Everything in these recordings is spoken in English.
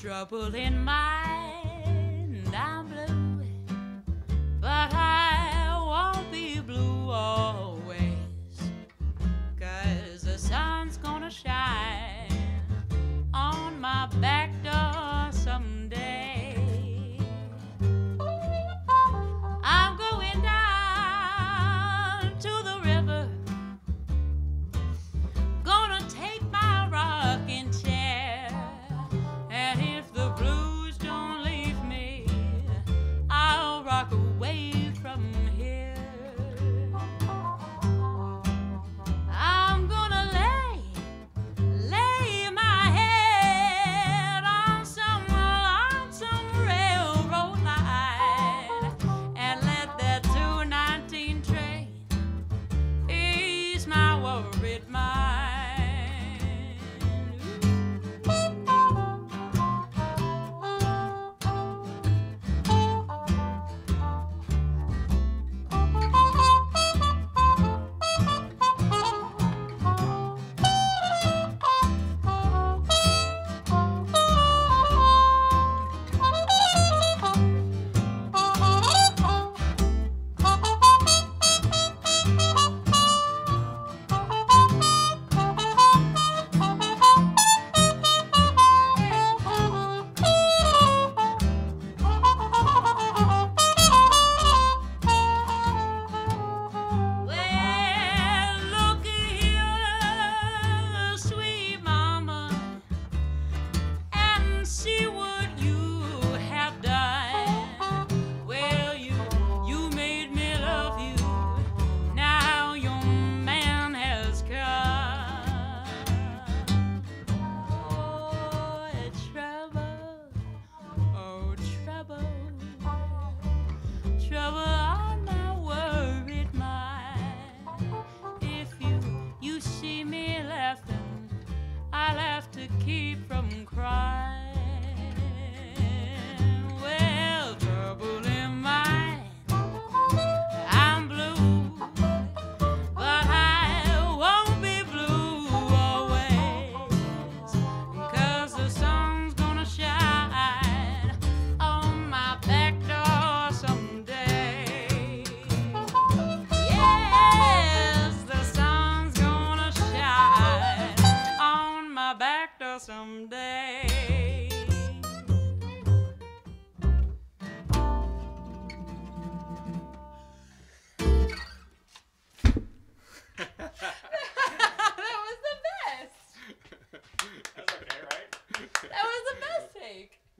trouble in mind. I'm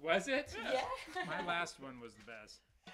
Was it? Yeah. My last one was the best.